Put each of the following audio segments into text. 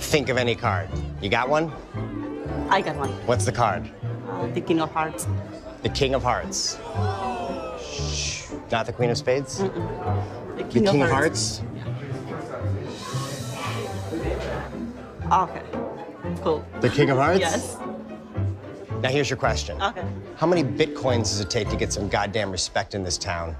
Think of any card. You got one? I got one. What's the card? Uh, the King of Hearts. The King of Hearts. Shh. Not the Queen of Spades? The The King, King of Hearts? Okay. Cool. The King of Hearts? Yes. Now here's your question. Okay. How many bitcoins does it take to get some goddamn respect in this town?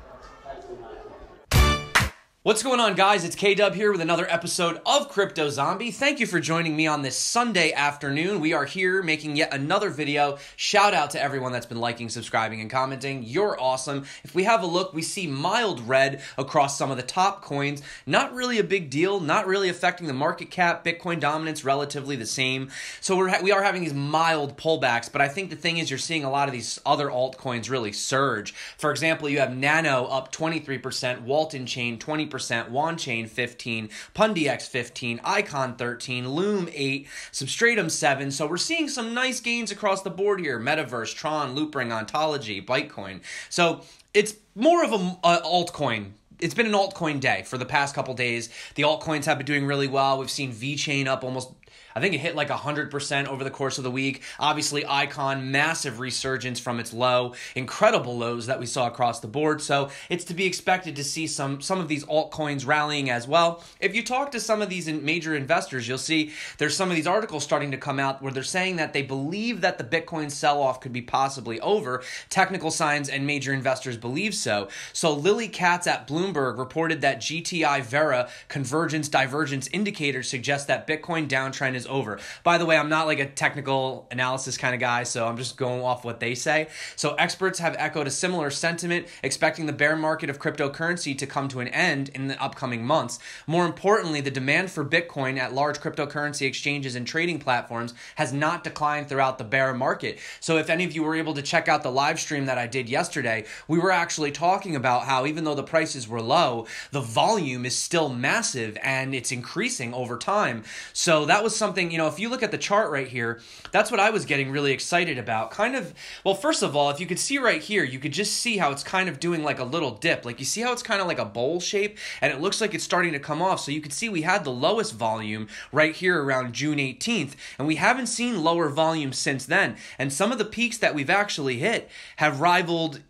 What's going on, guys? It's K Dub here with another episode of Crypto Zombie. Thank you for joining me on this Sunday afternoon. We are here making yet another video. Shout out to everyone that's been liking, subscribing, and commenting. You're awesome. If we have a look, we see mild red across some of the top coins. Not really a big deal, not really affecting the market cap. Bitcoin dominance relatively the same. So we're ha- we are having these mild pullbacks, but I think the thing is you're seeing a lot of these other altcoins really surge. For example, you have Nano up 23%, Walton Chain 20%, Wan Chain 15, Pundix 15, Icon 13, Loom 8, Substratum 7. So we're seeing some nice gains across the board here. Metaverse, Tron, Loopring, Ontology, Bitcoin. So it's more of a, a altcoin it's been an altcoin day for the past couple days. The altcoins have been doing really well. We've seen VeChain up almost I think it hit like 100% over the course of the week. Obviously, Icon, massive resurgence from its low, incredible lows that we saw across the board. So it's to be expected to see some, some of these altcoins rallying as well. If you talk to some of these major investors, you'll see there's some of these articles starting to come out where they're saying that they believe that the Bitcoin sell off could be possibly over. Technical signs and major investors believe so. So Lily Katz at Bloomberg reported that GTI Vera convergence divergence indicators suggest that Bitcoin downtrend is over. By the way, I'm not like a technical analysis kind of guy, so I'm just going off what they say. So experts have echoed a similar sentiment, expecting the bear market of cryptocurrency to come to an end in the upcoming months. More importantly, the demand for Bitcoin at large cryptocurrency exchanges and trading platforms has not declined throughout the bear market. So if any of you were able to check out the live stream that I did yesterday, we were actually talking about how even though the prices were low, the volume is still massive and it's increasing over time. So that was something something, you know, if you look at the chart right here, that's what I was getting really excited about. Kind of, well, first of all, if you could see right here, you could just see how it's kind of doing like a little dip. Like you see how it's kind of like a bowl shape and it looks like it's starting to come off. So you could see we had the lowest volume right here around June 18th and we haven't seen lower volume since then. And some of the peaks that we've actually hit have rivaled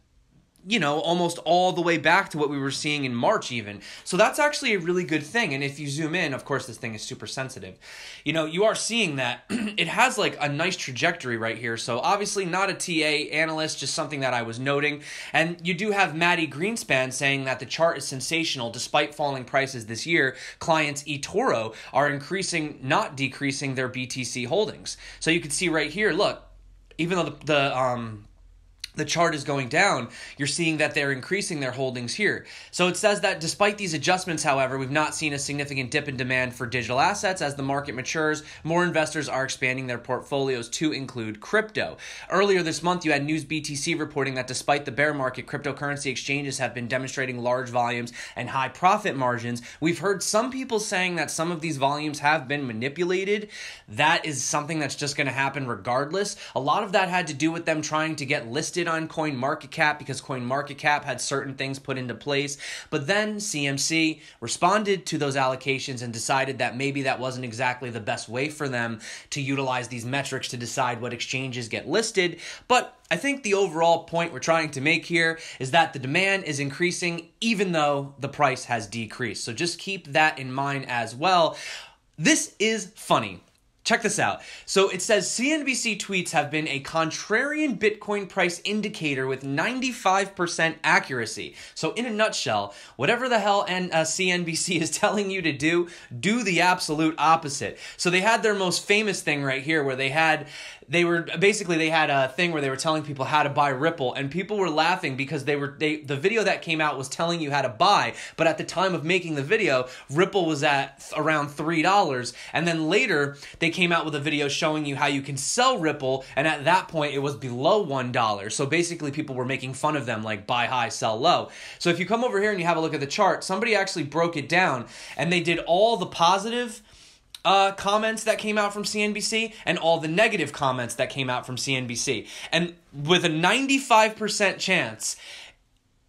you know, almost all the way back to what we were seeing in March, even. So that's actually a really good thing. And if you zoom in, of course, this thing is super sensitive. You know, you are seeing that it has like a nice trajectory right here. So obviously, not a TA analyst, just something that I was noting. And you do have Mati Greenspan saying that the chart is sensational despite falling prices this year. Clients eToro are increasing, not decreasing their BTC holdings. So you can see right here, look, even though the, the um, the chart is going down, you're seeing that they're increasing their holdings here. So it says that despite these adjustments, however, we've not seen a significant dip in demand for digital assets as the market matures. More investors are expanding their portfolios to include crypto. Earlier this month, you had News BTC reporting that despite the bear market, cryptocurrency exchanges have been demonstrating large volumes and high profit margins. We've heard some people saying that some of these volumes have been manipulated. That is something that's just going to happen regardless. A lot of that had to do with them trying to get listed listed on CoinMarketCap because CoinMarketCap had certain things put into place. But then CMC responded to those allocations and decided that maybe that wasn't exactly the best way for them to utilize these metrics to decide what exchanges get listed. But I think the overall point we're trying to make here is that the demand is increasing even though the price has decreased. So just keep that in mind as well. This is funny. Check this out. So it says CNBC tweets have been a contrarian Bitcoin price indicator with 95% accuracy. So, in a nutshell, whatever the hell and uh, CNBC is telling you to do, do the absolute opposite. So, they had their most famous thing right here where they had they were basically they had a thing where they were telling people how to buy Ripple, and people were laughing because they were they the video that came out was telling you how to buy, but at the time of making the video, Ripple was at around three dollars, and then later they came out with a video showing you how you can sell Ripple, and at that point it was below one dollar. So basically, people were making fun of them like buy high, sell low. So if you come over here and you have a look at the chart, somebody actually broke it down, and they did all the positive uh, comments that came out from CNBC and all the negative comments that came out from CNBC. And with a 95% chance,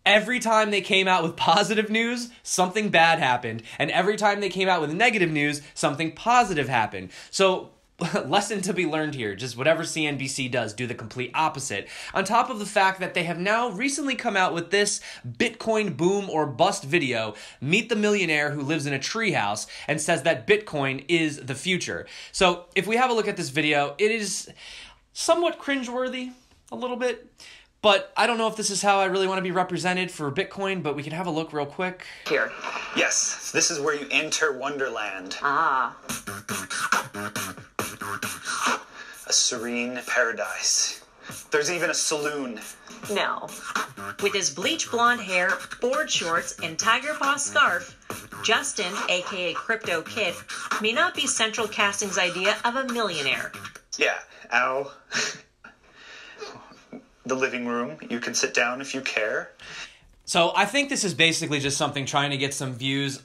every time they came out with positive news, something bad happened. And every time they came out with negative news, something positive happened. So, lesson to be learned here just whatever CNBC does, do the complete opposite. On top of the fact that they have now recently come out with this Bitcoin boom or bust video Meet the millionaire who lives in a treehouse and says that Bitcoin is the future. So, if we have a look at this video, it is somewhat cringeworthy, a little bit. But I don't know if this is how I really want to be represented for Bitcoin, but we can have a look real quick. Here. Yes, this is where you enter Wonderland, Ah. A serene paradise. There's even a saloon. No. With his bleach blonde hair, board shorts, and tiger paw scarf, Justin, aka Crypto Kid, may not be Central Casting's idea of a millionaire. Yeah, ow. the living room. You can sit down if you care. So I think this is basically just something trying to get some views.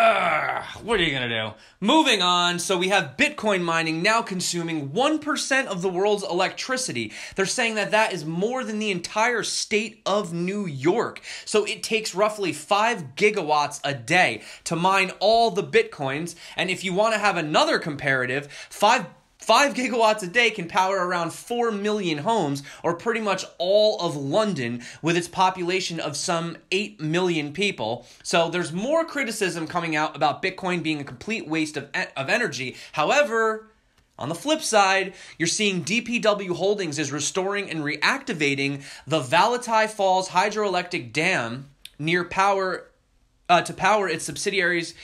Ugh, what are you gonna do? Moving on, so we have Bitcoin mining now consuming 1% of the world's electricity. They're saying that that is more than the entire state of New York. So it takes roughly 5 gigawatts a day to mine all the Bitcoins. And if you wanna have another comparative, 5 Five gigawatts a day can power around 4 million homes, or pretty much all of London, with its population of some 8 million people. So there's more criticism coming out about Bitcoin being a complete waste of, of energy. However, on the flip side, you're seeing DPW Holdings is restoring and reactivating the Valatie Falls hydroelectric dam near power uh, to power its subsidiaries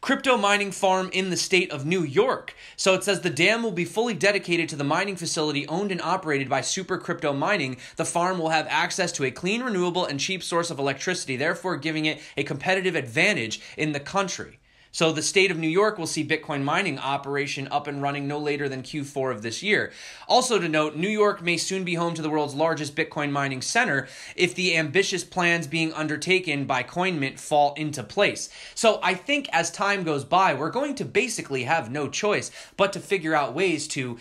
crypto mining farm in the state of New York. So it says the dam will be fully dedicated to the mining facility owned and operated by Super Crypto Mining. The farm will have access to a clean, renewable, and cheap source of electricity, therefore giving it a competitive advantage in the country. So the state of New York will see Bitcoin mining operation up and running no later than Q4 of this year. Also to note, New York may soon be home to the world's largest Bitcoin mining center if the ambitious plans being undertaken by CoinMint fall into place. So I think as time goes by, we're going to basically have no choice but to figure out ways to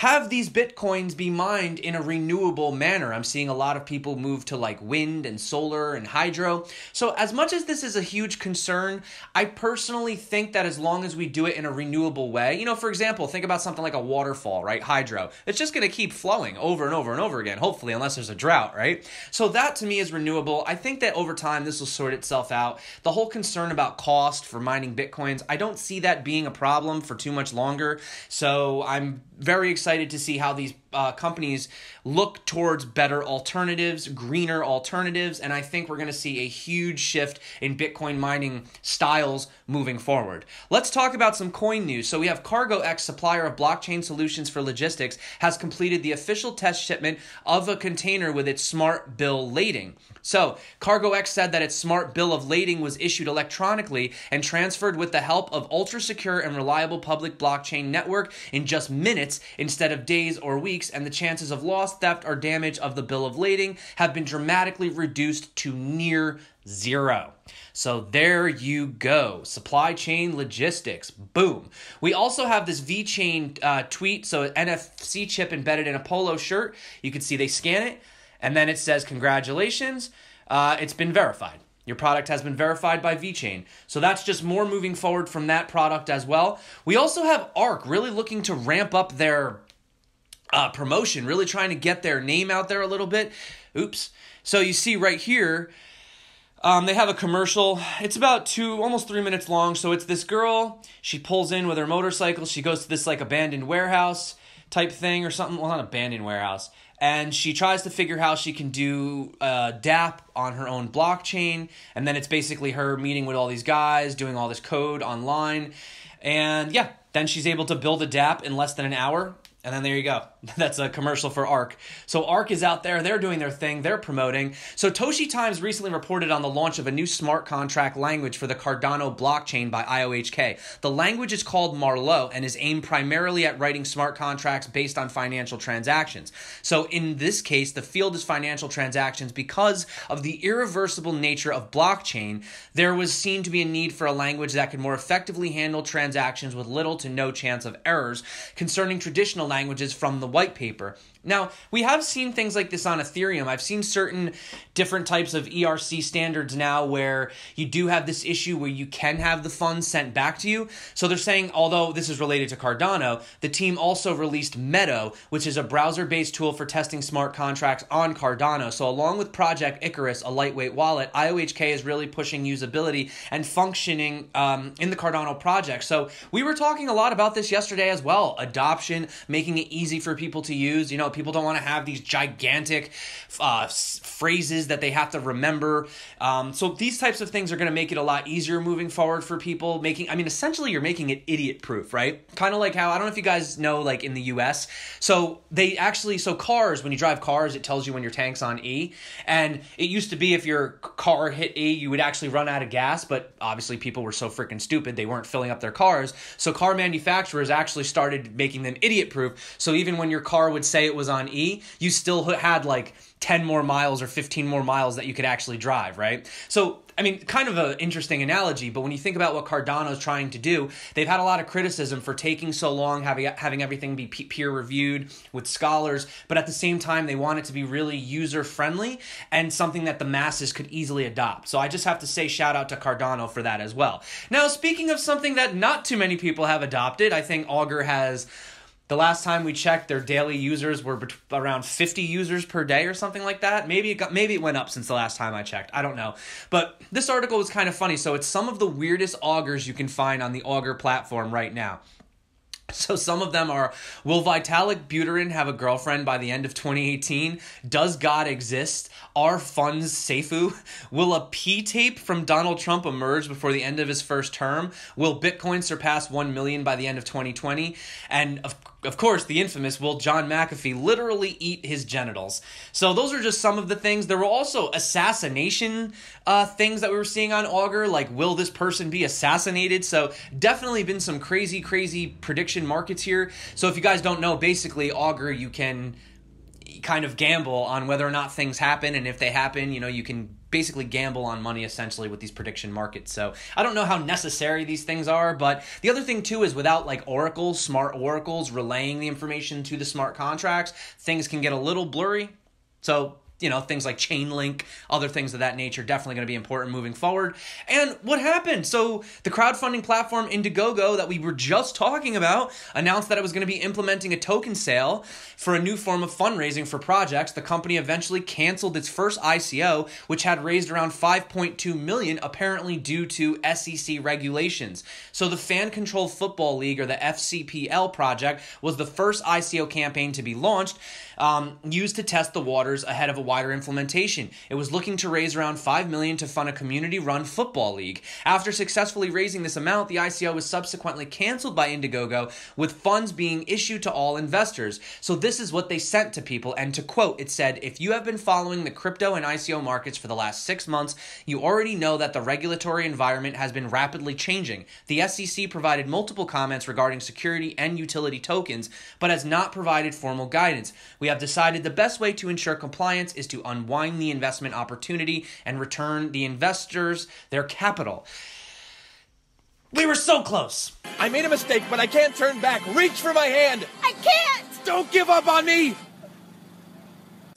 have these bitcoins be mined in a renewable manner. I'm seeing a lot of people move to like wind and solar and hydro. So, as much as this is a huge concern, I personally think that as long as we do it in a renewable way, you know, for example, think about something like a waterfall, right? Hydro. It's just going to keep flowing over and over and over again, hopefully, unless there's a drought, right? So, that to me is renewable. I think that over time this will sort itself out. The whole concern about cost for mining bitcoins, I don't see that being a problem for too much longer. So, I'm very excited to see how these uh, companies look towards better alternatives, greener alternatives, and I think we're going to see a huge shift in Bitcoin mining styles moving forward. Let's talk about some coin news. So we have CargoX, supplier of blockchain solutions for logistics, has completed the official test shipment of a container with its smart bill lading. So, CargoX said that its smart bill of lading was issued electronically and transferred with the help of ultra secure and reliable public blockchain network in just minutes instead of days or weeks, and the chances of loss, theft, or damage of the bill of lading have been dramatically reduced to near zero. So there you go. Supply chain logistics. Boom. We also have this VeChain uh, tweet. So NFC chip embedded in a polo shirt. You can see they scan it and then it says, Congratulations, uh, it's been verified. Your product has been verified by VeChain. So that's just more moving forward from that product as well. We also have ARK really looking to ramp up their uh, promotion, really trying to get their name out there a little bit. Oops. So you see right here, um, they have a commercial. It's about two, almost three minutes long. So it's this girl. She pulls in with her motorcycle. She goes to this like abandoned warehouse type thing or something. Well, not abandoned warehouse. And she tries to figure how she can do uh, DApp on her own blockchain. And then it's basically her meeting with all these guys, doing all this code online. And yeah, then she's able to build a DApp in less than an hour. And then there you go. That's a commercial for ARK. So ARK is out there, they're doing their thing, they're promoting. So Toshi Times recently reported on the launch of a new smart contract language for the Cardano blockchain by IOHK. The language is called Marlowe and is aimed primarily at writing smart contracts based on financial transactions. So in this case, the field is financial transactions because of the irreversible nature of blockchain. There was seen to be a need for a language that could more effectively handle transactions with little to no chance of errors. Concerning traditional languages from the white paper. Now, we have seen things like this on Ethereum. I've seen certain different types of ERC standards now where you do have this issue where you can have the funds sent back to you. So they're saying, although this is related to Cardano, the team also released Meadow, which is a browser based tool for testing smart contracts on Cardano. So, along with Project Icarus, a lightweight wallet, IOHK is really pushing usability and functioning um, in the Cardano project. So, we were talking a lot about this yesterday as well adoption, making it easy for people to use. You know, people don't want to have these gigantic uh, phrases that they have to remember. Um, so these types of things are going to make it a lot easier moving forward for people. Making, I mean, essentially, you're making it idiot proof, right? Kind of like how I don't know if you guys know, like in the U.S. So they actually, so cars when you drive cars, it tells you when your tank's on E, and it used to be if your car hit E, you would actually run out of gas, but obviously people were so freaking stupid they weren't filling up their cars. So car manufacturers actually started making them idiot proof. So even when your car would say it was on E, you still had like 10 more miles or 15 more miles that you could actually drive, right? So, I mean, kind of an interesting analogy, but when you think about what Cardano's trying to do, they've had a lot of criticism for taking so long, having having everything be peer reviewed with scholars, but at the same time, they want it to be really user friendly and something that the masses could easily adopt. So I just have to say shout out to Cardano for that as well. Now, speaking of something that not too many people have adopted, I think Augur has the last time we checked, their daily users were bet- around 50 users per day or something like that. Maybe it got, maybe it went up since the last time I checked. I don't know. But this article was kind of funny. So it's some of the weirdest augers you can find on the Augur platform right now. So some of them are Will Vitalik Buterin have a girlfriend by the end of 2018? Does God exist? Are funds SAFU? Will a P tape from Donald Trump emerge before the end of his first term? Will Bitcoin surpass 1 million by the end of 2020? And of of course, the infamous will John McAfee literally eat his genitals. So those are just some of the things. There were also assassination uh, things that we were seeing on Augur, like will this person be assassinated? So definitely been some crazy, crazy prediction markets here. So if you guys don't know, basically Augur, you can kind of gamble on whether or not things happen, and if they happen, you know, you can basically gamble on money essentially with these prediction markets. So I don't know how necessary these things are, but the other thing too is without like oracles, smart oracles relaying the information to the smart contracts, things can get a little blurry. So you know, things like Chainlink, other things of that nature, definitely going to be important moving forward. And what happened? So, the crowdfunding platform Indiegogo that we were just talking about announced that it was going to be implementing a token sale for a new form of fundraising for projects. The company eventually canceled its first ICO, which had raised around 5.2 million, apparently due to SEC regulations. So, the Fan Controlled Football League, or the FCFL project, was the first ICO campaign to be launched, um, used to test the waters ahead of a wider implementation. It was looking to raise around 5 million to fund a community-run football league. After successfully raising this amount, the ICO was subsequently canceled by Indiegogo with funds being issued to all investors. So this is what they sent to people and to quote, it said, "If you have been following the crypto and ICO markets for the last 6 months, you already know that the regulatory environment has been rapidly changing. The SEC provided multiple comments regarding security and utility tokens, but has not provided formal guidance. We have decided the best way to ensure compliance is to unwind the investment opportunity and return the investors their capital. We were so close. I made a mistake, but I can't turn back. Reach for my hand. I can't! Don't give up on me.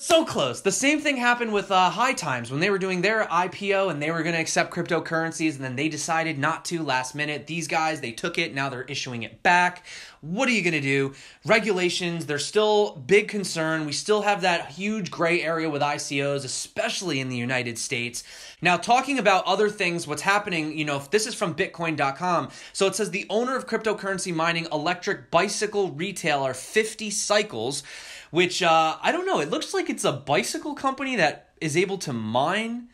So close. The same thing happened with uh, High Times when they were doing their IPO and they were going to accept cryptocurrencies, and then they decided not to last minute. These guys, they took it, now they're issuing it back. What are you going to do? Regulations, they're still big concern. We still have that huge gray area with ICOs, especially in the United States. Now, talking about other things, what's happening, you know, if this is from Bitcoin.com. So it says the owner of cryptocurrency mining electric bicycle retailer 50 Cycles which uh, I don't know. It looks like it's a bicycle company that is able to mine.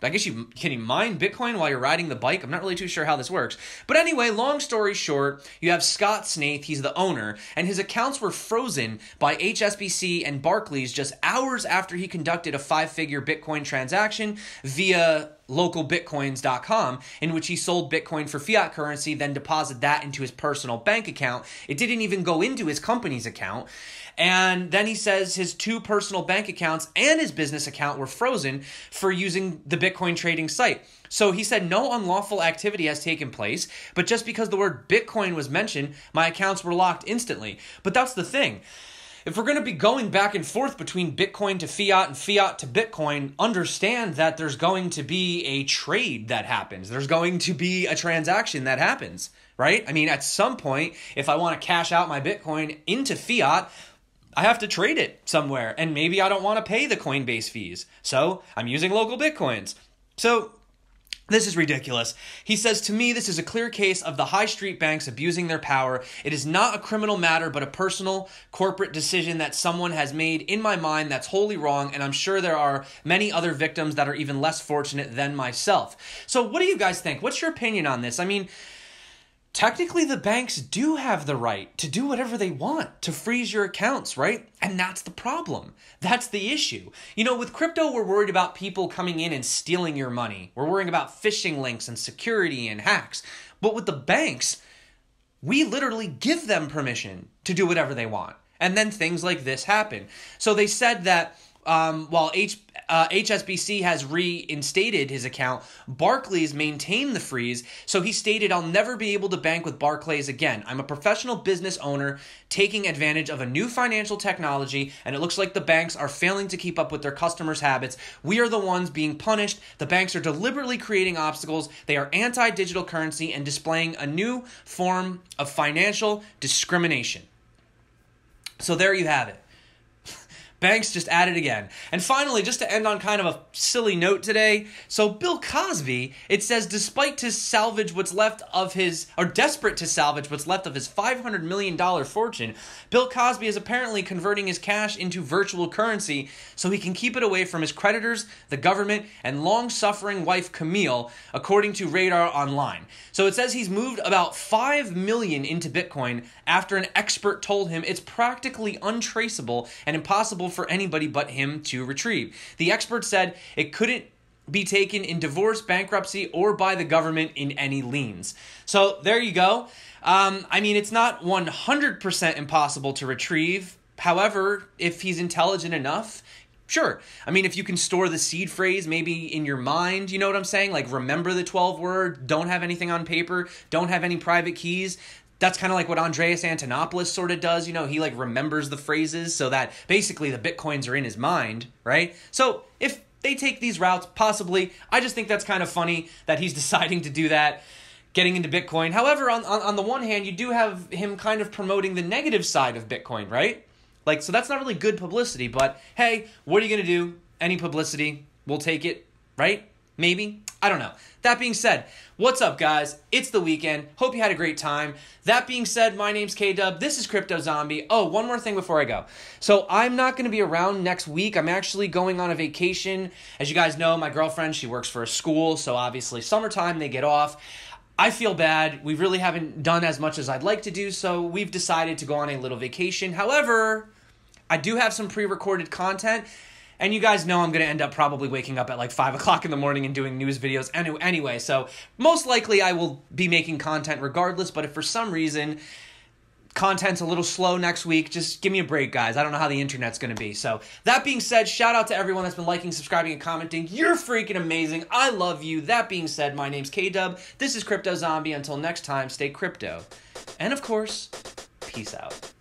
I guess you can you mine Bitcoin while you're riding the bike. I'm not really too sure how this works. But anyway, long story short, you have Scott Snaith, he's the owner, and his accounts were frozen by HSBC and Barclays just hours after he conducted a five-figure Bitcoin transaction via localbitcoins.com in which he sold Bitcoin for fiat currency, then deposited that into his personal bank account. It didn't even go into his company's account. And then he says his two personal bank accounts and his business account were frozen for using the Bitcoin trading site. So he said no unlawful activity has taken place, but just because the word Bitcoin was mentioned, my accounts were locked instantly. But that's the thing if we're going to be going back and forth between Bitcoin to fiat and fiat to Bitcoin, understand that there's going to be a trade that happens. There's going to be a transaction that happens, right? I mean, at some point, if I want to cash out my Bitcoin into fiat, I have to trade it somewhere, and maybe I don't want to pay the Coinbase fees. So I'm using local Bitcoins. So this is ridiculous. He says, To me, this is a clear case of the high street banks abusing their power. It is not a criminal matter, but a personal corporate decision that someone has made in my mind that's wholly wrong. And I'm sure there are many other victims that are even less fortunate than myself. So, what do you guys think? What's your opinion on this? I mean, technically the banks do have the right to do whatever they want to freeze your accounts, right? And that's the problem. That's the issue. You know, with crypto, we're worried about people coming in and stealing your money. We're worrying about phishing links and security and hacks. But with the banks, we literally give them permission to do whatever they want. And then things like this happen. So they said that um, while H, uh, HSBC has reinstated his account, Barclays maintained the freeze. So he stated, I'll never be able to bank with Barclays again. I'm a professional business owner taking advantage of a new financial technology, and it looks like the banks are failing to keep up with their customers' habits. We are the ones being punished. The banks are deliberately creating obstacles. They are anti digital currency and displaying a new form of financial discrimination. So there you have it. Banks just at it again. And finally, just to end on kind of a silly note today, so Bill Cosby, it says despite to salvage what's left of his or desperate to salvage what's left of his 500 million dollar fortune, Bill Cosby is apparently converting his cash into virtual currency so he can keep it away from his creditors, the government, and long-suffering wife Camille, according to Radar Online. So it says he's moved about 5 million into Bitcoin after an expert told him it's practically untraceable and impossible for anybody but him to retrieve. The expert said it couldn't be taken in divorce, bankruptcy, or by the government in any liens. So there you go. Um, I mean, it's not 100% impossible to retrieve. However, if he's intelligent enough, Sure. I mean, if you can store the seed phrase maybe in your mind, you know what I'm saying? Like remember the 12 word, don't have anything on paper, don't have any private keys, that's kind of like what Andreas Antonopoulos sort of does. You know, he like remembers the phrases so that basically the bitcoins are in his mind, right? So if they take these routes, possibly, I just think that's kind of funny that he's deciding to do that, getting into Bitcoin. However, on, on, on the one hand, you do have him kind of promoting the negative side of Bitcoin, right? Like, so that's not really good publicity, but hey, what are you going to do? Any publicity, we'll take it, right? Maybe. I don't know. That being said, what's up, guys? It's the weekend. Hope you had a great time. That being said, my name's K Dub. This is Crypto Zombie. Oh, one more thing before I go. So, I'm not going to be around next week. I'm actually going on a vacation. As you guys know, my girlfriend, she works for a school, so obviously, summertime, they get off. I feel bad. We really haven't done as much as I'd like to do, so we've decided to go on a little vacation. However, I do have some pre recorded content and you guys know I'm going to end up probably waking up at like 5 o'clock in the morning and doing news videos anyway. So most likely I will be making content regardless. But if for some reason content's a little slow next week, just give me a break, guys. I don't know how the internet's going to be. So, that being said, shout out to everyone that's been liking, subscribing, and commenting. You're freaking amazing. I love you. That being said, my name's K Dub. This is Crypto Zombie. Until next time, stay crypto. And of course, peace out.